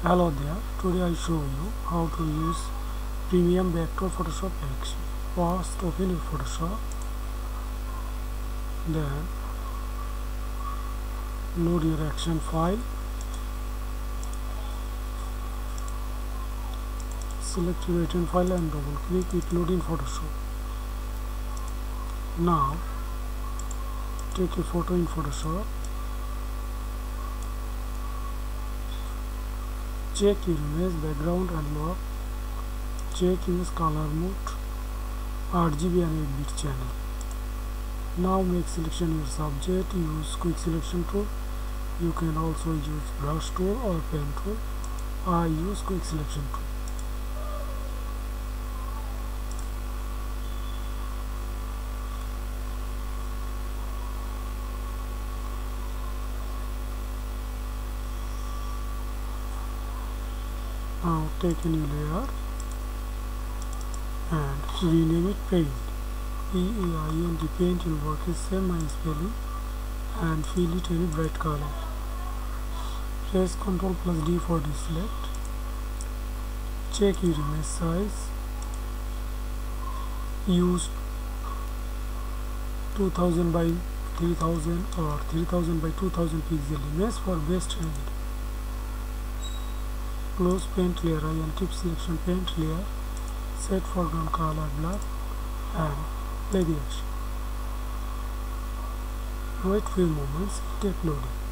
Hello there, today I show you how to use Premium Vector Photoshop X. First open your Photoshop, then load your action file, select your written file and double click it load in Photoshop. Now take a photo in Photoshop check image background and lock check image color mode. RGB and 8-bit channel. Now make selection your subject. Use quick selection tool. You can also use brush tool or pen tool. I use quick selection tool now take a new layer and rename it paint P-A-I-N-T paint will work is same my spelling and fill it any bright color press ctrl plus D for deselect check your image size. Use 2000 by 3000 or 3000 by 2000 pixel image for best result close paint layer I and keep selection paint layer set foreground color black and play the action wait few moments take loading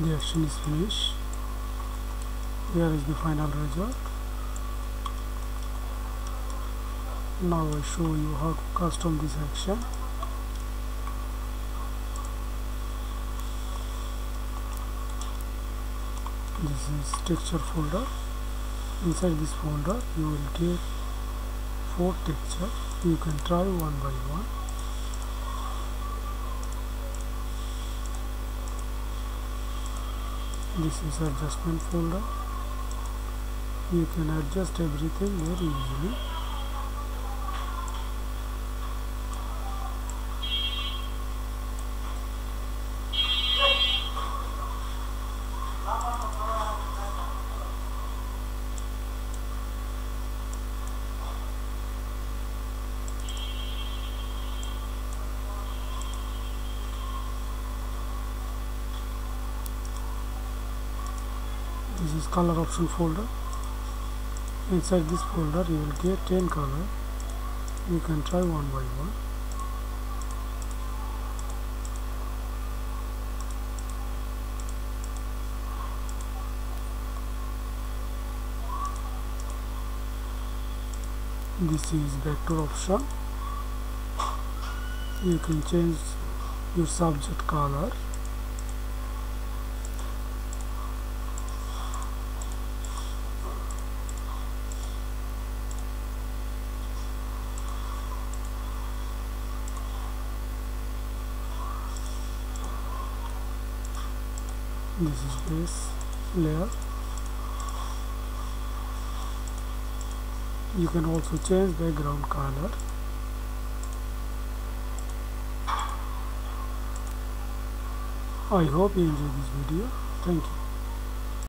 the action is finished here is the final result? Now I show you how to custom this action. This is texture folder. Inside this folder you will get four texture. You can try one by one this is adjustment folder. You can adjust everything very easily this is color option folder. Inside this folder you will get 10 color. You can try one by one. This is vector option. You can change your subject color this is this. Layer you can also change background color. I hope you enjoy this video. Thank you